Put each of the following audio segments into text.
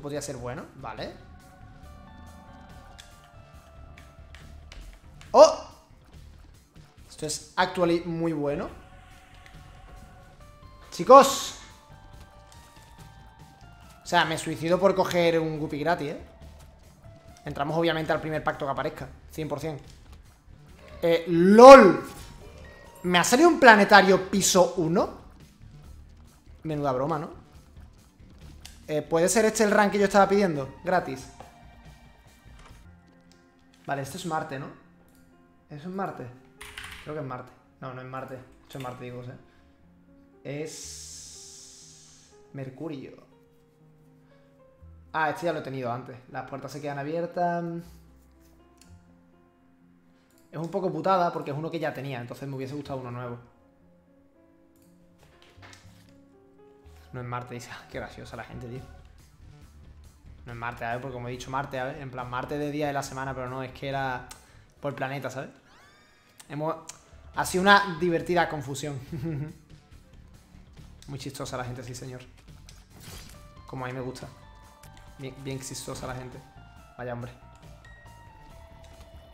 Podría ser bueno, vale. ¡Oh! Esto es actually muy bueno. Chicos. O sea, me suicido por coger un guppy gratis, ¿eh? Entramos obviamente al primer pacto que aparezca 100% eh, ¡LOL! ¿Me ha salido un planetario piso 1? Menuda broma, ¿no? Eh, ¿Puede ser este el rank que yo estaba pidiendo? Gratis Vale, este es Marte, ¿no? ¿Eso es Marte? Creo que es Marte No, no es Marte Esto es Marte, digo, ¿eh? Es... Mercurio Ah, este ya lo he tenido antes Las puertas se quedan abiertas Es un poco putada porque es uno que ya tenía Entonces me hubiese gustado uno nuevo No es Marte, dice. Qué graciosa la gente, tío. No es Marte, a ver, porque como he dicho Marte, a ver, en plan Marte de día de la semana, pero no, es que era por planeta, ¿sabes? Hemos... Ha sido una divertida confusión. Muy chistosa la gente, sí, señor. Como a mí me gusta. Bien, bien chistosa la gente. Vaya, hombre.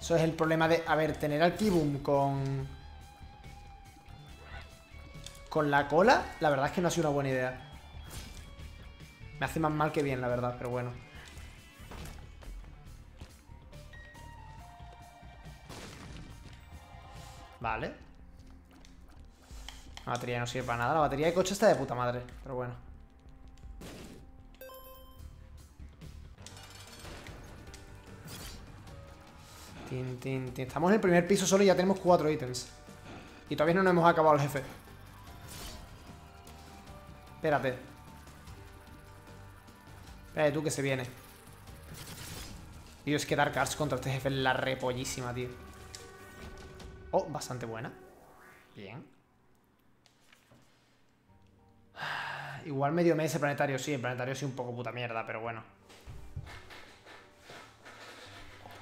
Eso es el problema de... A ver, tener al Kibum con... Con la cola, la verdad es que no ha sido una buena idea. Me hace más mal que bien, la verdad, pero bueno. Vale. La batería no sirve para nada. La batería de coche está de puta madre, pero bueno. Estamos en el primer piso solo y ya tenemos cuatro ítems. Y todavía no nos hemos acabado el jefe. Espérate. Espérate tú que se viene. Dios, que Dark Arts contra este jefe es la repollísima, tío. Oh, bastante buena. Bien. Igual medio mes el planetario, sí. El planetario sí un poco puta mierda, pero bueno.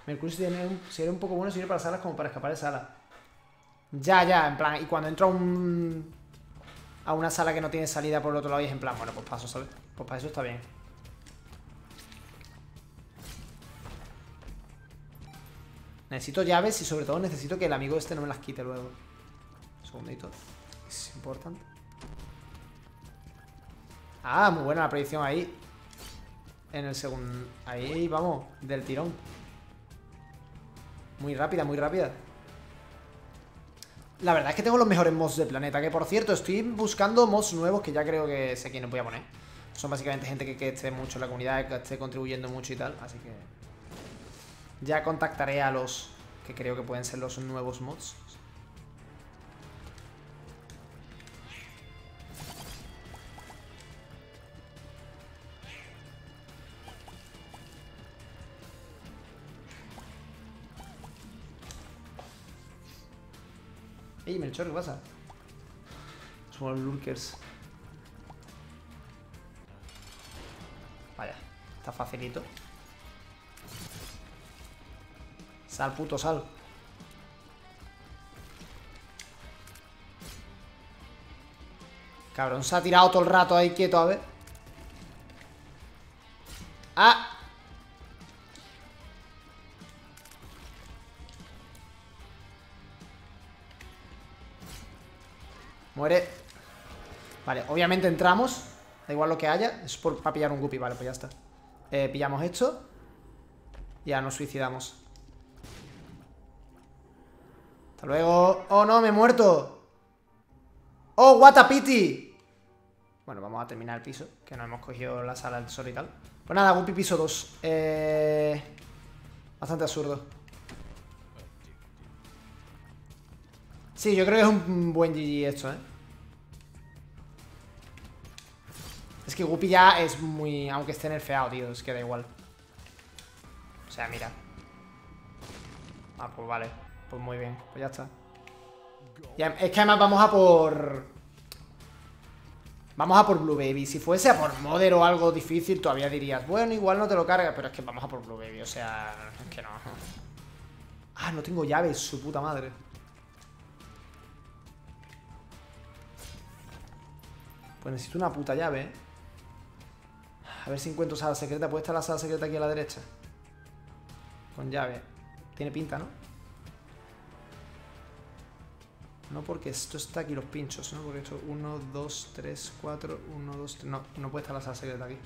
Mercurio tiene si un poco bueno sirve para salas como para escapar de sala. Ya, ya, en plan, y cuando entro a un a una sala que no tiene salida por el otro lado y es en plan, bueno, pues paso, ¿sabes? Pues para eso está bien. Necesito llaves y sobre todo necesito que el amigo este no me las quite luego. Un segundito. Es importante. Ah, muy buena la predicción ahí. En el segundo... Ahí, vamos, del tirón. Muy rápida, muy rápida. La verdad es que tengo los mejores mods del planeta Que por cierto, estoy buscando mods nuevos Que ya creo que sé quiénes voy a poner. Son básicamente gente que, esté mucho en la comunidad Que esté contribuyendo mucho y tal Así que ya contactaré a los Que creo que pueden ser los nuevos mods Ey, Melchor, ¿qué pasa? Son los lurkers. Vaya, está facilito. Sal, puto, sal. Cabrón, se ha tirado todo el rato ahí quieto, a ver. Obviamente entramos Da igual lo que haya Es por, para pillar un guppy, vale, pues ya está. Eh, Pillamos esto Ya nos suicidamos. Hasta luego. Oh no, me he muerto. Oh, what a pity. Bueno, vamos a terminar el piso Que no hemos cogido la sala del sol y tal. Pues nada, guppy piso 2 eh... Bastante absurdo. Sí, yo creo que es un buen GG esto, ¿eh? Es que Guppy ya es muy... Aunque esté nerfeado, tío, es que da igual. O sea, mira. Ah, pues vale. Pues muy bien, pues ya está. es que además vamos a por... Vamos a por Blue Baby. Si fuese a por Mother o algo difícil, todavía dirías, bueno, igual no te lo carga, pero es que vamos a por Blue Baby, o sea, es que no. Ah, no tengo llaves, su puta madre. Pues necesito una puta llave, ¿eh? A ver si encuentro sala secreta. ¿Puede estar la sala secreta aquí a la derecha? Con llave. Tiene pinta, ¿no? No porque esto está aquí los pinchos, ¿no? Porque esto 1, 2, 3, 4, 1, 2, 3... No, no puede estar la sala secreta aquí.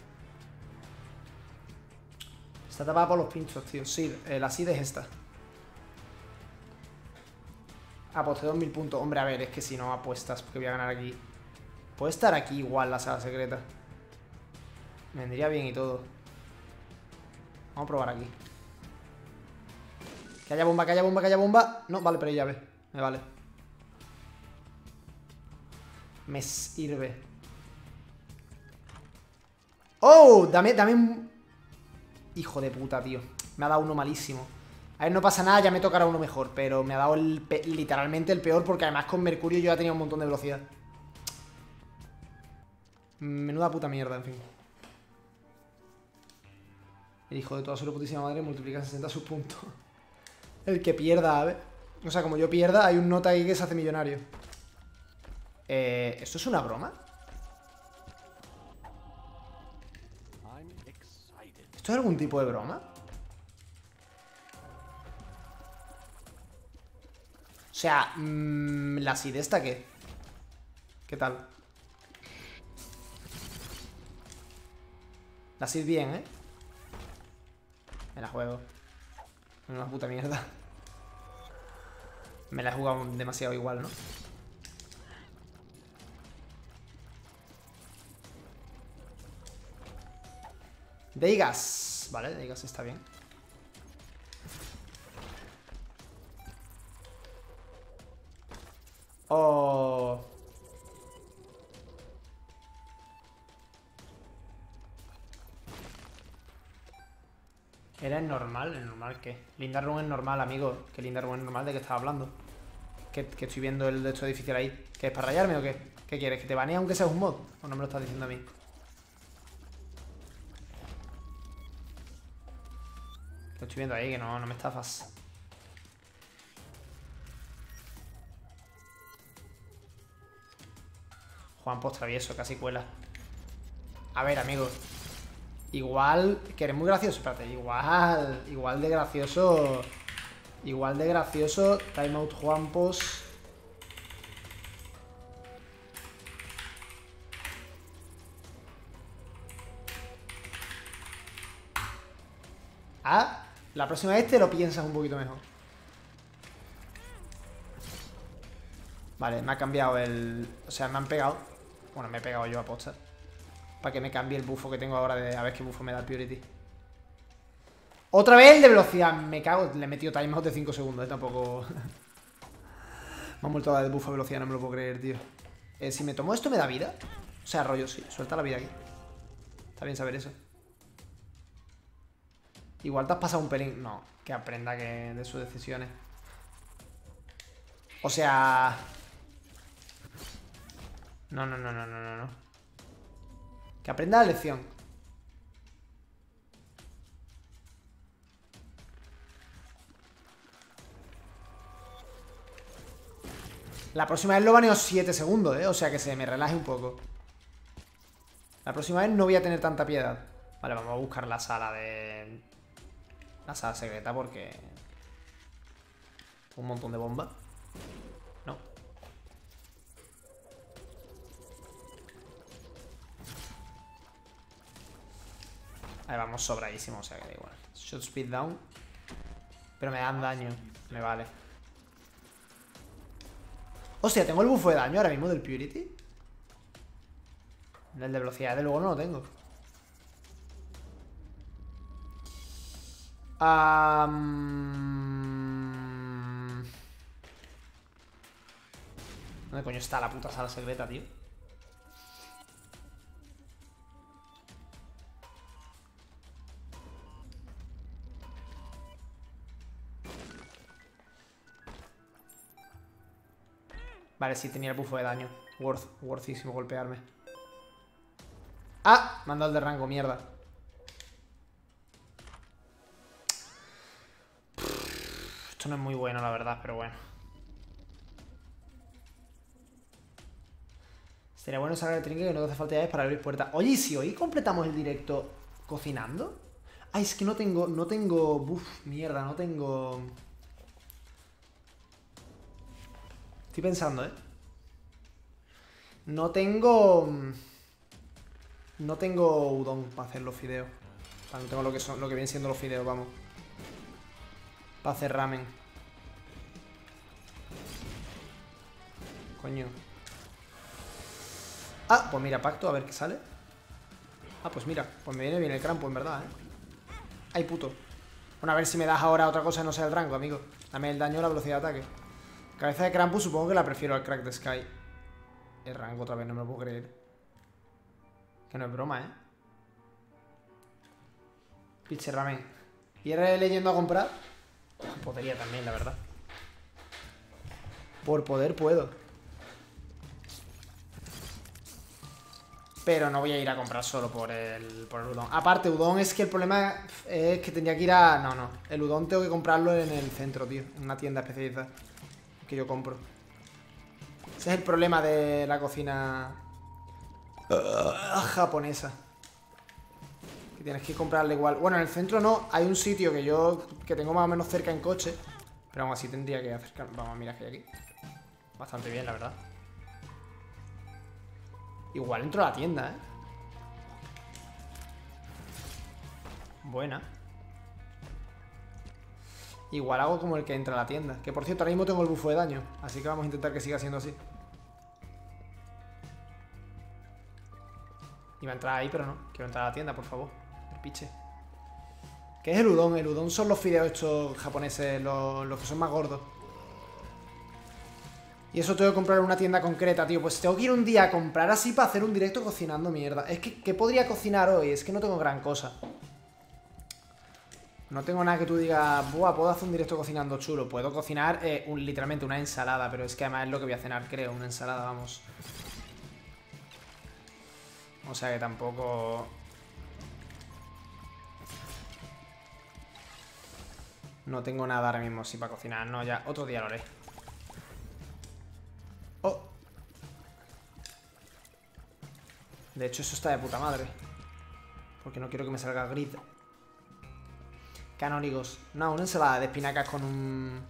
Está tapada por los pinchos, tío. Sí, eh, la SID es esta. Aposté 2000 puntos. Hombre, a ver, es que si no apuestas, porque voy a ganar aquí. Puede estar aquí igual la sala secreta. Vendría bien y todo. Vamos a probar aquí. Que haya bomba, que haya bomba, que haya bomba. No, vale, pero hay llave. Me vale. Me sirve. ¡Oh! Dame, dame un... Hijo de puta, tío. Me ha dado uno malísimo. A ver, no pasa nada, ya me tocará uno mejor. Pero me ha dado literalmente el peor porque además con Mercurio yo ya tenía un montón de velocidad. Menuda puta mierda, en fin. El hijo de toda su putísima madre multiplica 60 sus puntos. El que pierda, a ver. O sea, como yo pierda, hay un nota ahí que se hace millonario. Eh, ¿Esto es una broma? ¿Esto es algún tipo de broma? O sea, mmm, ¿la esta qué? ¿Qué tal? La SID bien, ¿eh? Me la juego. Una puta mierda. Me la he jugado demasiado igual, ¿no? Deigas. Vale, Deigas está bien. Oh. ¿Era normal? ¿El normal qué? Linda Run es normal, amigo. Que Linda Run es normal, ¿de qué estás hablando? Que, estoy viendo el de esto difícil ahí. ¿Qué es para rayarme o qué? ¿Qué quieres? ¿Que te banee aunque sea un mod? ¿O no me lo estás diciendo a mí? Lo estoy viendo ahí, que no, no me estafas. Juan post travieso, casi cuela. A ver, amigos. Igual, que eres muy gracioso, espérate, igual, igual de gracioso, igual de gracioso, timeout Juanpos. Ah, la próxima vez te lo piensas un poquito mejor. Vale, me ha cambiado el... O sea, me han pegado. Bueno, me he pegado yo a posta. Para que me cambie el bufo que tengo ahora de a ver qué bufo me da el. Otra vez el de velocidad. Me cago. Le he metido timeout de 5 segundos. Eh, tampoco... me han vuelto a dar el bufo de velocidad. No me lo puedo creer, tío. Eh, si me tomo esto, ¿me da vida? O sea, rollo, sí. Suelta la vida aquí. Está bien saber eso. Igual te has pasado un pelín. No, que aprenda que de sus decisiones. O sea... No, no, no, no, no, no. Que aprenda la lección. La próxima vez lo baneo 7 segundos, ¿eh? O sea que se me relaje un poco. La próxima vez no voy a tener tanta piedad. Vale, vamos a buscar la sala de... La sala secreta porque... Un montón de bombas. Ahí vamos sobradísimo, o sea que da igual. Shot speed down. Pero me dan daño. Me vale. Hostia, ¿tengo el bufo de daño ahora mismo del Purity? El de velocidad, de luego no lo tengo. ¿Dónde coño está la puta sala secreta, tío? Vale, sí tenía el bufo de daño. Worth, worthísimo golpearme. ¡Ah! Me han dado el de rango, mierda. Esto no es muy bueno, la verdad, pero bueno. Sería bueno sacar el trinque que no te hace falta llaves para abrir puertas. Oye, ¿y si hoy completamos el directo cocinando? Ay, es que no tengo, no tengo... Uf, mierda, no tengo... Estoy pensando, ¿eh? No tengo... No tengo udon para hacer los fideos. no tengo lo que, son, lo que vienen siendo los fideos, vamos. Para hacer ramen. Coño. Ah, pues mira, pacto, a ver qué sale. Ah, pues mira, pues me viene bien el crampo, en verdad, ¿eh? Ay, puto. Bueno, a ver si me das ahora otra cosa no sea el rango, amigo. Dame el daño o la velocidad de ataque. Cabeza de Krampus supongo que la prefiero al Crack de Sky. El rango otra vez, no me lo puedo creer. Que no es broma, ¿eh? Pinche ramen. ¿Y leyendo a comprar? Podría también, la verdad. Por poder puedo. Pero no voy a ir a comprar solo por el, por el udon. Aparte, udon es que el problema es que tendría que ir a... No, no. El udon tengo que comprarlo en el centro, tío. En una tienda especializada. Que yo compro. Ese es el problema de la cocina... Ah, japonesa. Que tienes que comprarle igual. Bueno, en el centro no. Hay un sitio que yo... Que tengo más o menos cerca en coche. Pero aún así tendría que acercar... Vamos a mirar que hay aquí. Bastante bien, la verdad. Igual entro a la tienda, ¿eh? Buena. Igual hago como el que entra a la tienda. Que por cierto, ahora mismo tengo el bufo de daño. Así que vamos a intentar que siga siendo así. Iba a entrar ahí, pero no. Quiero entrar a la tienda, por favor. El piche. ¿Qué es el udon? El udon son los fideos estos japoneses, los que son más gordos. Y eso tengo que comprar en una tienda concreta, tío. Pues tengo que ir un día a comprar así para hacer un directo cocinando mierda. Es que, ¿qué podría cocinar hoy? Es que no tengo gran cosa. No tengo nada que tú digas, buah, puedo hacer un directo cocinando chulo. Puedo cocinar eh, literalmente una ensalada, pero es que además es lo que voy a cenar, creo. Una ensalada, vamos. O sea que tampoco... No tengo nada ahora mismo así para cocinar. No, ya otro día lo haré. Oh. De hecho, eso está de puta madre. Porque no quiero que me salga grid. Canónigos. No, una ensalada de espinacas con un...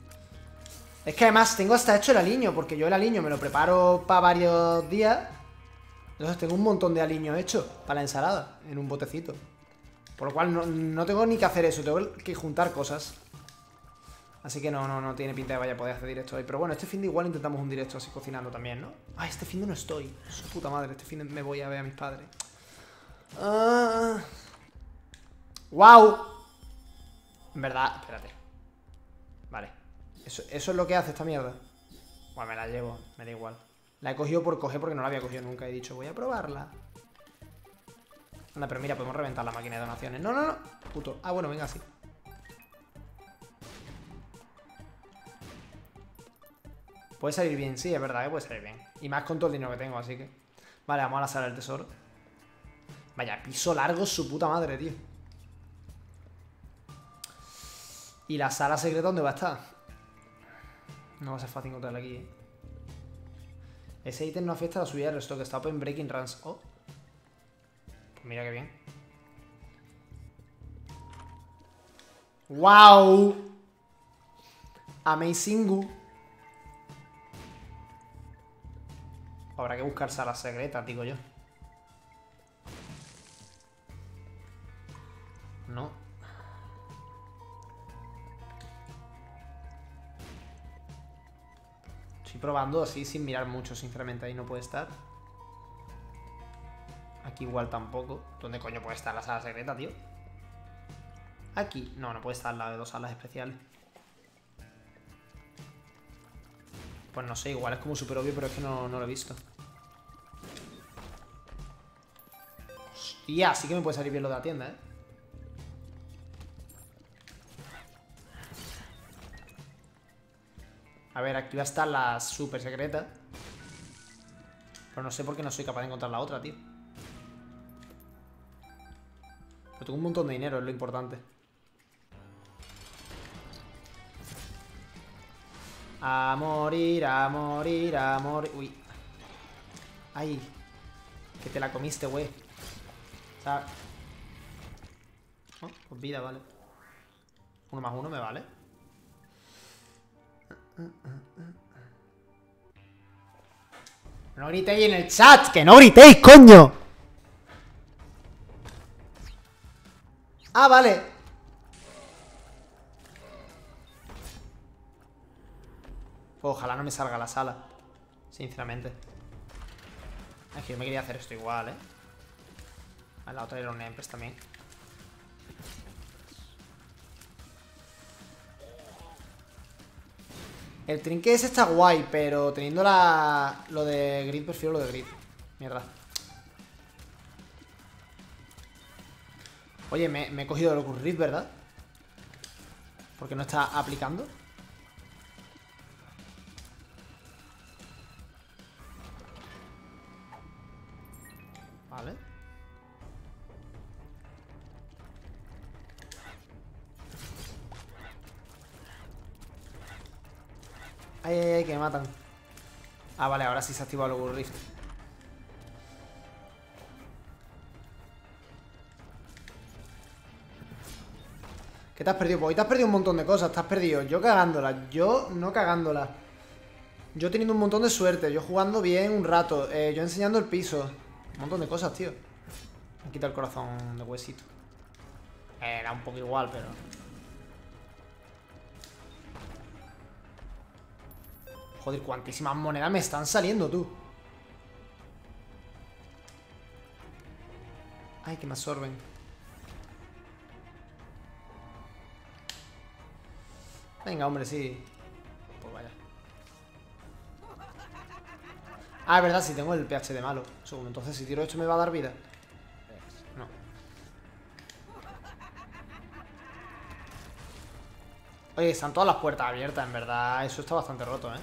Es que además tengo hasta hecho el aliño, porque yo el aliño me lo preparo para varios días. Entonces tengo un montón de aliño hecho para la ensalada, en un botecito. Por lo cual no, no tengo ni que hacer eso, tengo que juntar cosas. Así que no, no, no tiene pinta de vaya a poder hacer directo hoy. Pero bueno, este fin de igual intentamos un directo así cocinando también, ¿no? Ay, este fin de no estoy. Puta madre, este fin de me voy a ver a mis padres. Ah. ¡Wow! En verdad, espérate. Vale. Eso, eso es lo que hace esta mierda. Bueno, me la llevo, me da igual. La he cogido por coger porque no la había cogido nunca. He dicho, voy a probarla. Anda, pero mira, podemos reventar la máquina de donaciones. No, no, no. Puto. Ah, bueno, venga, sí. Puede salir bien, sí, es verdad que puede salir bien. Y más con todo el dinero que tengo, así que... Vale, vamos a la sala del tesoro. Vaya, piso largo su puta madre, tío. ¿Y la sala secreta dónde va a estar? No va a ser fácil encontrarla aquí, ¿eh? Ese ítem no afecta a la subida del stock. Está open breaking runs. Oh. Pues mira qué bien. ¡Wow! Amazing. Habrá que buscar salas secretas, digo yo. No. Probando así sin mirar mucho, sinceramente. Ahí no puede estar. Aquí igual tampoco. ¿Dónde coño puede estar la sala secreta, tío? Aquí. No, no puede estar la de dos salas especiales. Pues no sé, igual es como súper obvio, pero es que no, lo he visto. Hostia, sí que me puede salir bien lo de la tienda, ¿eh? A ver, aquí va a estar la super secreta. Pero no sé por qué no soy capaz de encontrar la otra, tío. Pero tengo un montón de dinero, es lo importante. A morir, a morir, a morir. Uy. Ay. Que te la comiste, güey. O sea... Oh, pues vida, vale. Uno más uno me vale. No gritéis en el chat, que no gritéis, coño. Ah, vale. Ojalá no me salga la sala. Sinceramente. Es que yo me quería hacer esto igual, ¿eh? A la otra era un Empress también. El trinque ese está guay, pero teniendo la... lo de grid, prefiero lo de grid. Mierda. Oye, me, he cogido el Rift, ¿verdad? Porque no está aplicando. Ay, ay, ay, que me matan. Ah, vale, ahora sí se ha activado el Rift. ¿Qué te has perdido? Pues hoy te has perdido un montón de cosas. Te has perdido yo cagándola, yo no cagándola. Yo teniendo un montón de suerte, yo jugando bien un rato, eh, yo enseñando el piso. Un montón de cosas, tío. Me quita el corazón de huesito. Era un poco igual, pero... Joder, cuantísimas monedas me están saliendo, tú. Ay, que me absorben. Venga, hombre, sí. Pues vaya. Ah, es verdad, si tengo el pH de malo. Segundo, entonces si tiro esto me va a dar vida. No. Oye, están todas las puertas abiertas, en verdad. Eso está bastante roto, ¿eh?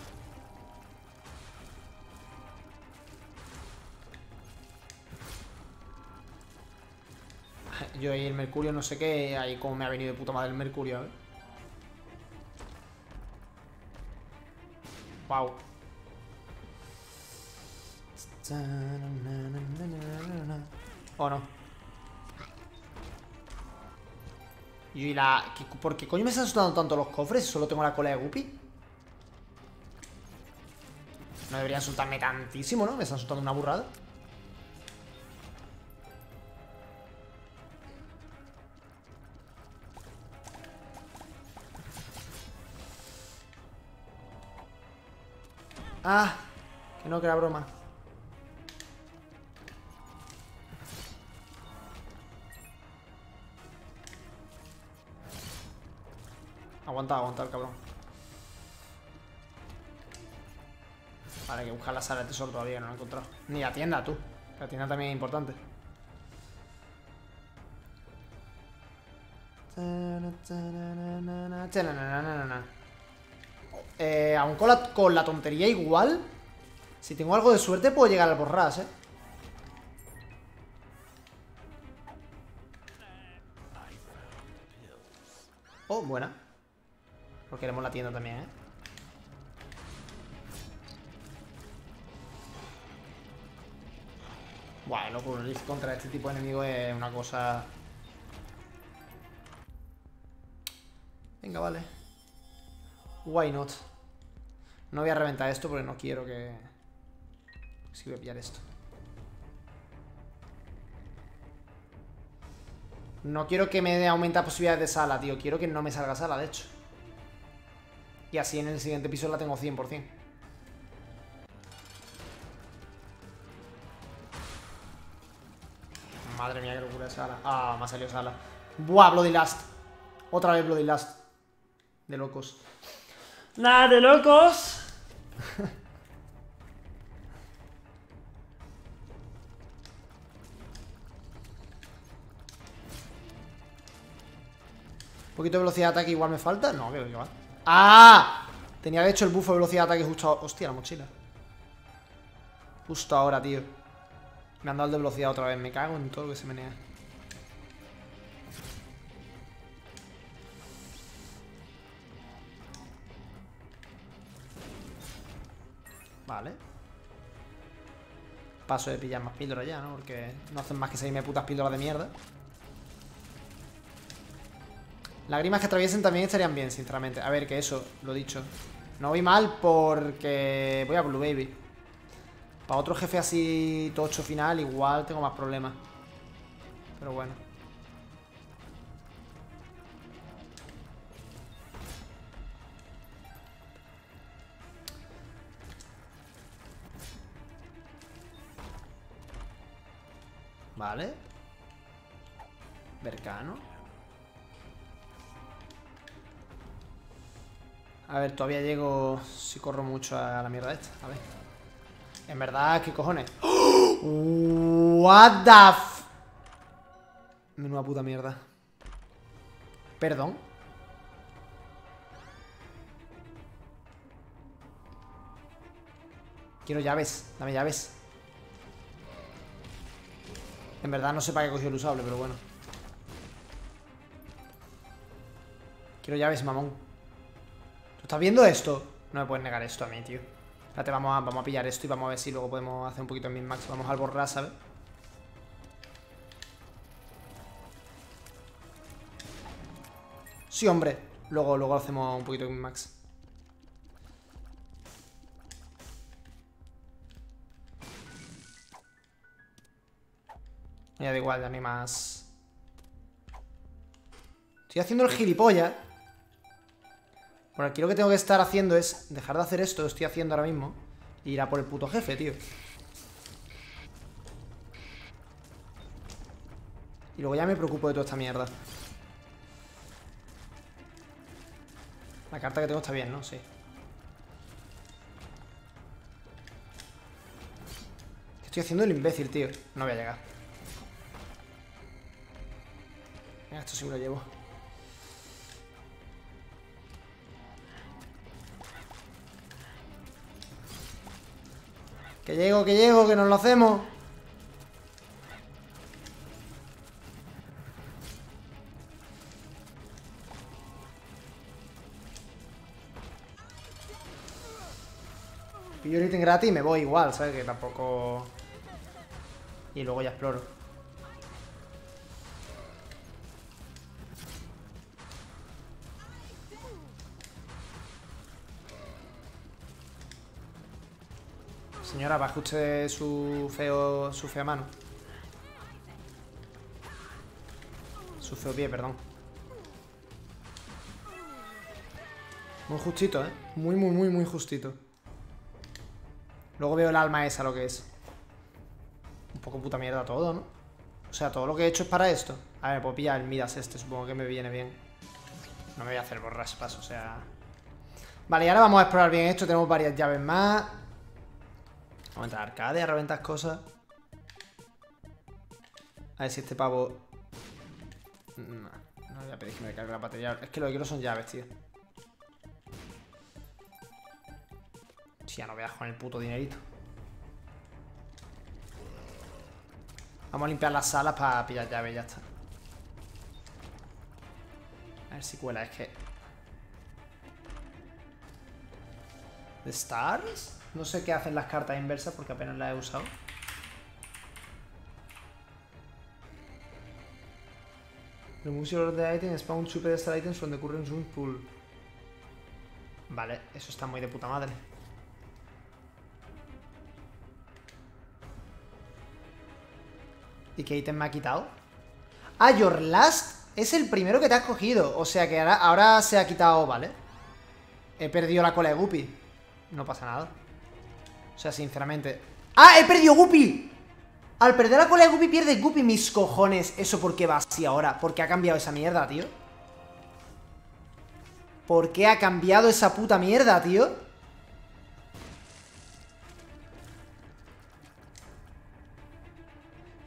Yo ahí el mercurio no sé qué, ahí como me ha venido de puta madre el mercurio, ¿eh? Wow. ¿O no? Y la... ¿Por qué coño me están asustando tanto los cofres? Solo tengo la cola de Guppy. No deberían asustarme tantísimo, ¿no? Me están asustando una burrada. Ah, que no, que era broma. Aguanta, aguanta el cabrón. Vale, hay que buscar la sala de tesoro todavía, no la he encontrado. Ni la tienda, tú. La tienda también es importante. Eh, aún con la, con la tontería igual Si tengo algo de suerte puedo llegar al borras, eh. Oh, buena. Porque queremos la tienda también, eh. Buah, loco, el risk contra este tipo de enemigo es una cosa Venga, vale Why not? No voy a reventar esto porque no quiero que... Si voy a pillar esto. No quiero que me aumenta posibilidades de sala, tío. Quiero que no me salga sala, de hecho. Y así en el siguiente piso la tengo 100%. Madre mía, qué locura de sala. Ah, me ha salido sala. Buah, Bloody Last. Otra vez Bloody Last. De locos. Nada de locos. Un poquito de velocidad de ataque igual me falta. No, que va. ¡Ah! Tenía de hecho el buffo de velocidad de ataque justo ahora. Hostia, la mochila. Justo ahora, tío. Me han dado el de velocidad otra vez. Me cago en todo lo que se menea. Paso de pillar más píldoras ya, ¿no? Porque no hacen más que seguirme putas píldoras de mierda. Lágrimas que atraviesen también estarían bien, sinceramente. A ver, que eso, lo dicho. No voy mal porque voy a Blue Baby. Para otro jefe así tocho final, igual tengo más problemas. Pero bueno. Vale. Vercano. A ver, todavía llego si corro mucho a la mierda esta. A ver. En verdad, ¿qué cojones? What the f... Menuda puta mierda. Perdón. Quiero llaves. Dame llaves. En verdad no sé para qué cogió el usable, pero bueno. Quiero llaves, mamón. ¿Tú estás viendo esto? No me puedes negar esto a mí, tío. Espérate, vamos a, vamos a pillar esto y vamos a ver si luego podemos hacer un poquito de min-max. Vamos al borrar, ¿sabes? Sí, hombre. Luego, luego hacemos un poquito de min-max. Da igual, hay más. Estoy haciendo el gilipollas. Bueno, aquí lo que tengo que estar haciendo es dejar de hacer esto estoy haciendo ahora mismo. E ir a por el puto jefe, tío. Y luego ya me preocupo de toda esta mierda. La carta que tengo está bien, ¿no? Sí. Estoy haciendo el imbécil, tío. No voy a llegar. Esto sí me lo llevo. Que llego, que llego, que nos lo hacemos. Pillo el ítem gratis y me voy igual, ¿sabes? Que tampoco... Y luego ya exploro. Señora, baje usted su feo, su fea mano. Su feo pie, perdón. Muy justito, ¿eh? Muy, muy, muy, muy justito. Luego veo el alma esa, lo que es. Un poco puta mierda todo, ¿no? O sea, todo lo que he hecho es para esto. A ver, puedo pillar el Midas este, supongo que me viene bien. No me voy a hacer borraspas, o sea... Vale, y ahora vamos a explorar bien esto. Tenemos varias llaves más. Vamos a entrar arcade reventar cosas. A ver si este pavo... No, no voy a pedir que me cargue la batería. Es que lo que quiero son llaves, tío. Si ya no veas con el puto dinerito. Vamos a limpiar las salas para pillar llaves ya está. A ver si cuela, es que... ¿The Stars? No sé qué hacen las cartas inversas porque apenas las he usado. Remove your the item, spawn two items from the current zoom pool. Vale, eso está muy de puta madre. ¿Y qué ítem me ha quitado? Ah, Your Last es el primero que te has cogido. O sea que ahora, ahora se ha quitado, ¿vale? He perdido la cola de Guppy. No pasa nada. O sea, sinceramente... ¡Ah! ¡He perdido Guppy! Al perder la cola de Guppy pierde Guppy mis cojones. ¿Eso por qué va así ahora? ¿Por qué ha cambiado esa mierda, tío? ¿Por qué ha cambiado esa puta mierda, tío?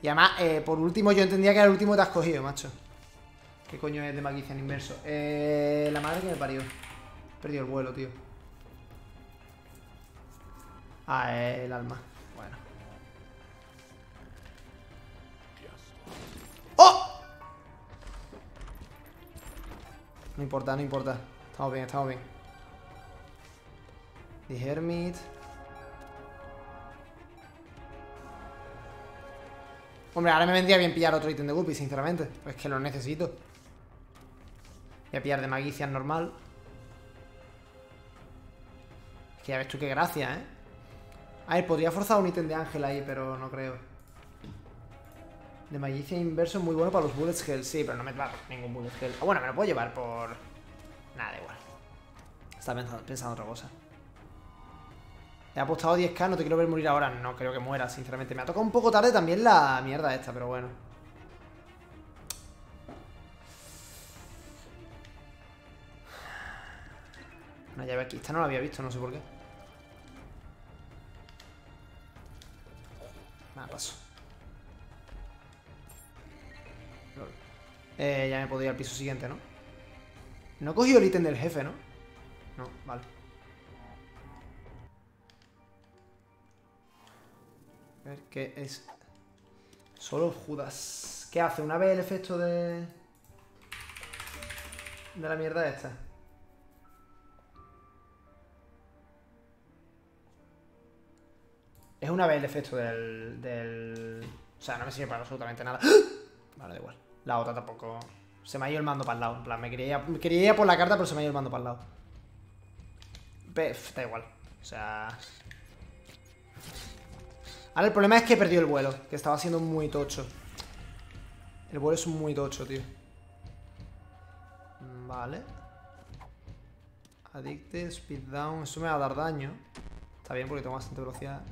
Y además, eh, por último, yo entendía que era el último que te has cogido, macho. ¿Qué coño es de en inverso? Eh, la madre que me parió. He perdido el vuelo, tío. Ah, el alma. Bueno. ¡Oh! No importa, no importa. Estamos bien, estamos bien. The Hermit. Hombre, ahora me vendría bien pillar otro ítem de Guppy, sinceramente. Pues que lo necesito. Voy a pillar de Magician normal. Es que ya ves tú qué gracia, ¿eh? A ver, podría forzar un ítem de Ángel ahí, pero no creo. De Magician inverso muy bueno para los Bullets Hell. Sí, pero no me va ningún Bullet Hell. Ah, bueno, me lo puedo llevar por... Nada, da igual. Estaba pensando, pensando otra cosa. He apostado 10k, no te quiero ver morir ahora. No creo que muera, sinceramente. Me ha tocado un poco tarde también la mierda esta, pero bueno. Una llave aquí. Esta no la había visto, no sé por qué. Nada, paso. Eh, ya me puedo ir al piso siguiente, ¿no? No he cogido el ítem del jefe, ¿no? No, vale. A ver, ¿qué es? Solo Judas. ¿Qué hace? ¿Una vez el efecto de... De la mierda esta? Es una vez el efecto del, del... O sea, no me sirve para absolutamente nada. Vale, da igual. La otra tampoco... Se me ha ido el mando para el lado. En plan, me quería, me quería por la carta, pero se me ha ido el mando para el lado. Pef, da igual. O sea... Ahora el problema es que he perdido el vuelo, que estaba siendo muy tocho. El vuelo es muy tocho, tío. Vale. Addicted, speed down. Eso me va a dar daño. Está bien porque tengo bastante velocidad.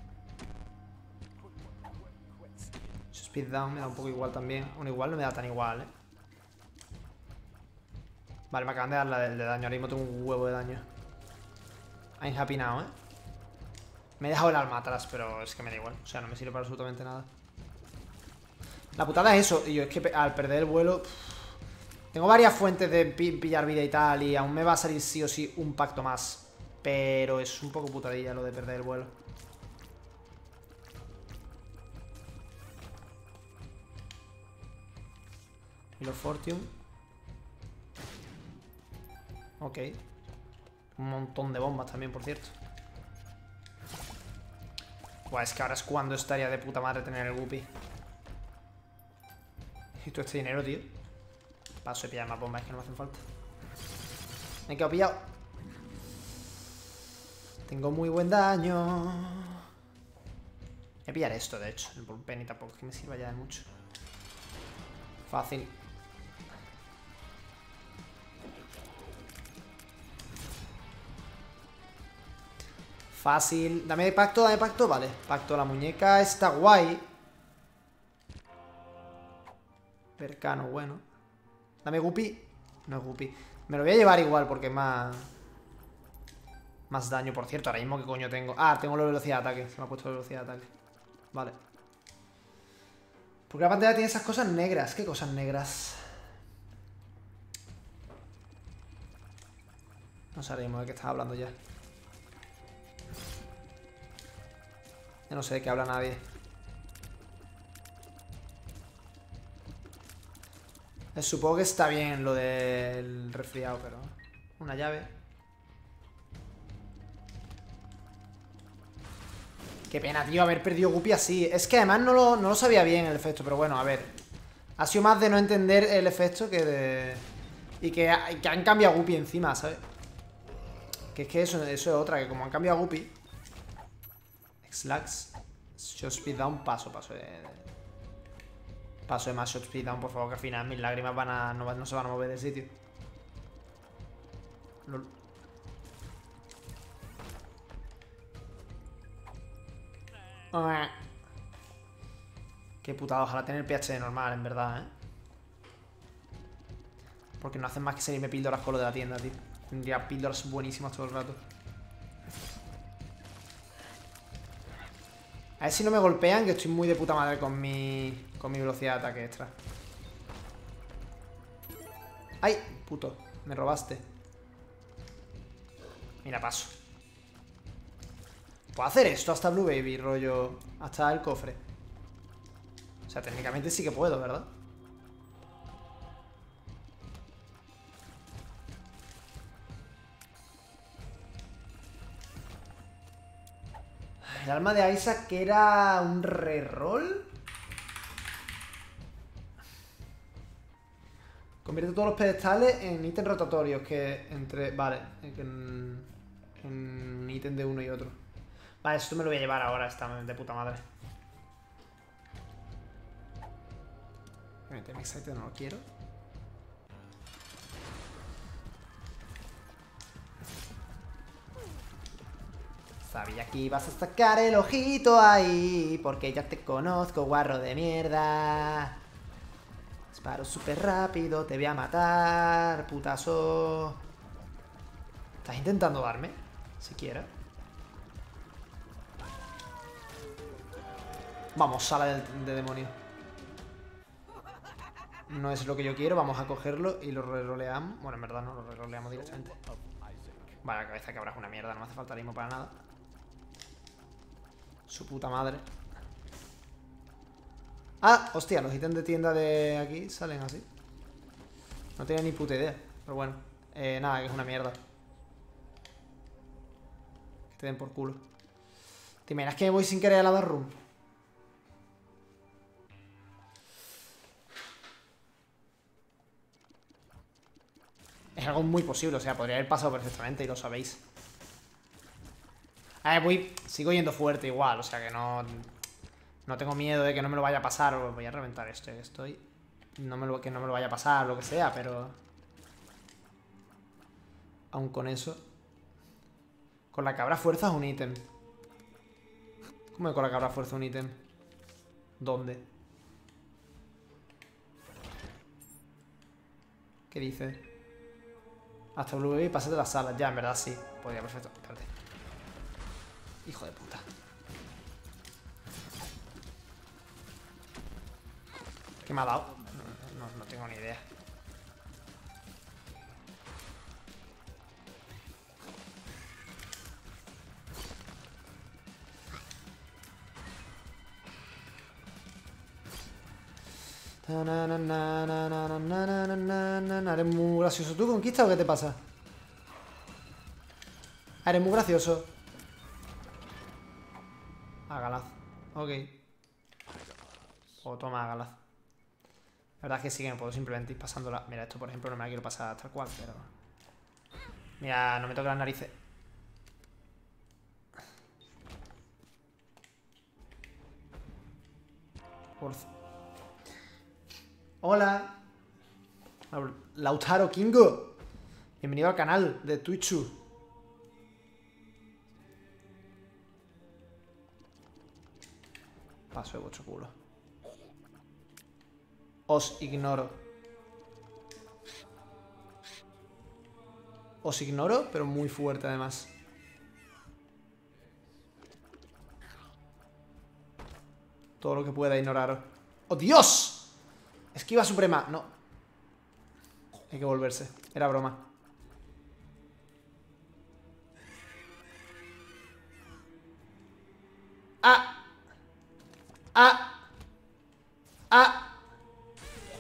Speed down me da un poco igual también. Un igual no me da tan igual, eh. Vale, me acaban de dar la de, daño. Ahora mismo tengo un huevo de daño. I'm happy now, eh. Me he dejado el alma atrás, pero es que me da igual. O sea, no me sirve para absolutamente nada. La putada es eso. Y yo es que al perder el vuelo... Tengo varias fuentes de pillar vida y tal. Y aún me va a salir sí o sí un pacto más. Pero es un poco putadilla lo de perder el vuelo. Los Fortune. Ok. Un montón de bombas también, por cierto es que ahora es cuando estaría de puta madre tener el Guppy. Y todo este dinero, tío. Paso de pillar más bombas, es que no me hacen falta. Me he quedado pillado. Tengo muy buen daño. Voy a pillar esto, de hecho. El bullpen tampoco es que me sirva ya de mucho. Fácil. Fácil. Dame pacto, dame pacto. Vale, pacto. La muñeca está guay. Percano, bueno. Dame guppy. No es guppy. Me lo voy a llevar igual porque más... Más daño, por cierto. Ahora mismo, ¿qué coño tengo? Ah, tengo la velocidad de ataque. Se me ha puesto velocidad de ataque. Vale. Porque la pantalla tiene esas cosas negras. ¿Qué cosas negras? No sabemos de qué estás hablando ya. No sé de qué habla nadie. Eh, supongo que está bien lo del resfriado, pero... Una llave. Qué pena, tío, haber perdido Guppy así. Es que además no lo, no lo sabía bien el efecto, pero bueno, a ver. Ha sido más de no entender el efecto que de... Y que, han cambiado Guppy encima, ¿sabes? Que es que eso, eso es otra, que como han cambiado Guppy... Slacks. Shot speed down, paso, paso de... Paso de más shot speed down, por favor, que al final mis lágrimas van a, no, se van a mover de sitio. Qué putada, ojalá tener PH normal, en verdad, ¿eh? Porque no hacen más que salirme píldoras con lo de la tienda, tío. Tendría píldoras buenísimas todo el rato. A ver si no me golpean, que estoy muy de puta madre con mi, con mi velocidad de ataque extra. ¡Ay! Puto, me robaste. Mira, paso. Puedo hacer esto hasta Blue Baby, rollo. Hasta el cofre. O sea, técnicamente sí que puedo, ¿verdad? El alma de Isaac que era un reroll. Convierte todos los pedestales en ítems rotatorios que entre... Vale, en, en ítem de uno y otro. Vale, esto me lo voy a llevar ahora, está de puta madre. Este Mixite no lo quiero. Sabía que ibas a sacar el ojito ahí, porque ya te conozco, guarro de mierda. Disparo súper rápido, te voy a matar, putazo. ¿Estás intentando darme? Siquiera. Vamos, sala de, de demonio. No es lo que yo quiero, vamos a cogerlo y lo reroleamos. Bueno, en verdad no, lo reroleamos directamente. Vaya cabeza que habrás una mierda, no me hace falta ritmo para nada. Su puta madre. Ah, hostia, los ítems de tienda de aquí salen así. No tenía ni puta idea, pero bueno. Eh, nada, que es una mierda. Que te den por culo. ¿Te imaginas que me voy sin querer a la Dark Room? Es algo muy posible, o sea, podría haber pasado perfectamente y lo sabéis. A ver, voy... Sigo yendo fuerte igual, o sea que no... No tengo miedo de que no me lo vaya a pasar. Voy a reventar esto, estoy... No me lo, que no me lo vaya a pasar, lo que sea, pero... Aún con eso... Con la cabra fuerza es un ítem. ¿Cómo que con la cabra fuerza un ítem? ¿Dónde? ¿Qué dice? Hasta WB y pásate las salas. Ya, en verdad sí. Podría, perfecto. Espérate. Hijo de puta. ¿Qué me ha dado? No, tengo ni idea. ¿Eres muy gracioso tú, Conquista, o qué te pasa? Eres muy gracioso. Ok. O toma Agalaz. La verdad es que sí que me puedo simplemente ir pasándola. Mira, esto por ejemplo no me la quiero pasar tal cual, pero... Mira, no me toque las narices. Hola. Lautaro Kingo. Bienvenido al canal de Twitch. Paso de vuestro culo. Os ignoro. Os ignoro, pero muy fuerte además. Todo lo que pueda ignoraros. ¡Oh, Dios! Esquiva suprema. No. Hay que volverse. Era broma. ¡Ah! ¡Ah!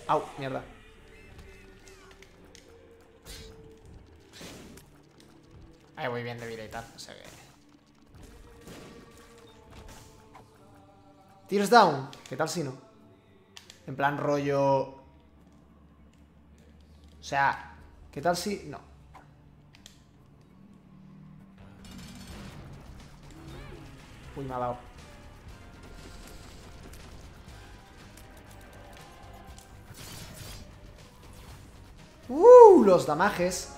¡Au! Mierda. Ahí voy bien de vida y tal, o sea que... Tears down. ¿Qué tal si no? En plan rollo... O sea, ¿qué tal si...? No. Uy, me ha dado. ¡Uh! Los damajes.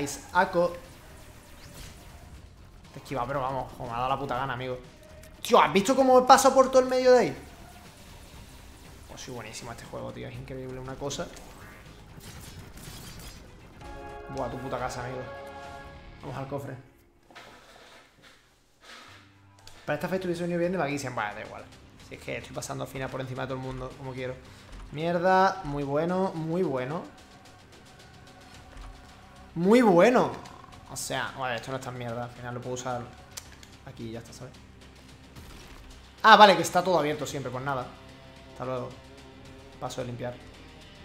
Ice Ako. Te esquiva, pero vamos, como me ha dado la puta gana, amigo. Tío, ¿has visto cómo paso por todo el medio de ahí? Pues sí, buenísimo este juego, tío. Es increíble una cosa. Buah, tu puta casa, amigo. Vamos al cofre. Para esta fecha hubiese venido bien de Magician. Vale, da igual. Si es que estoy pasando al final por encima de todo el mundo, como quiero. Mierda, muy bueno, muy bueno. Muy bueno. O sea, vale, esto no es tan mierda. Al final lo puedo usar aquí y ya está, ¿sabes? Ah, vale, que está todo abierto siempre, pues nada. Hasta luego. Paso de limpiar.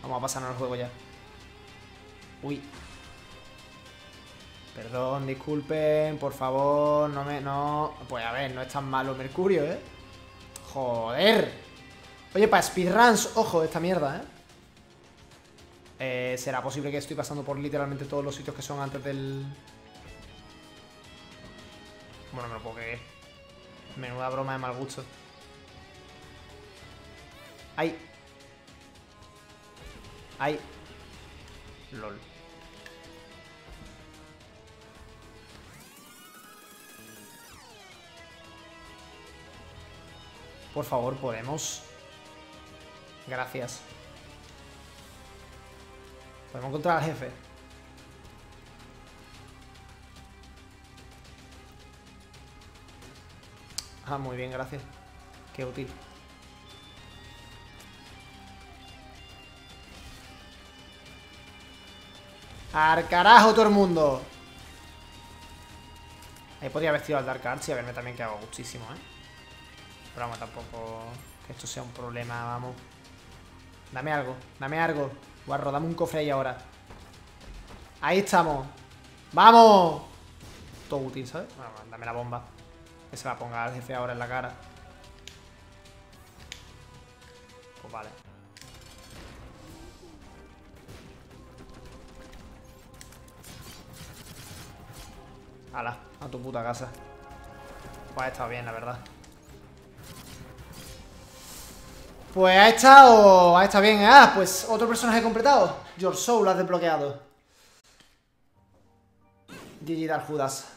Vamos a pasarnos el juego ya. Uy. Perdón, disculpen, por favor, no me... No... Pues a ver, no es tan malo Mercurio, ¿eh? Joder. Oye, para speedruns, ojo, esta mierda, ¿eh? Eh, ¿Será posible que estoy pasando por literalmente todos los sitios que son antes del... Bueno, me lo puedo creer. Menuda broma de mal gusto. ¡Ay! ¡Ay! LOL. Por favor, podemos. Gracias. Podemos encontrar al jefe. Ah, muy bien, gracias. Qué útil. ¡Al carajo todo el mundo! Ahí podría haber tirado al Dark Arts y a verme también que hago muchísimo, ¿eh? Pero vamos, tampoco que esto sea un problema, vamos. Dame algo, dame algo. Guarro, dame un cofre ahí ahora. Ahí estamos. ¡Vamos! Todo útil, ¿sabes? Bueno, dame la bomba. Que se la ponga al jefe ahora en la cara. Pues vale. Hala, a tu puta casa. Pues ha estado bien, la verdad. Pues ha estado... Ha estado bien. Ah, pues otro personaje completado. Your Soul has desbloqueado. GG Dark Judas.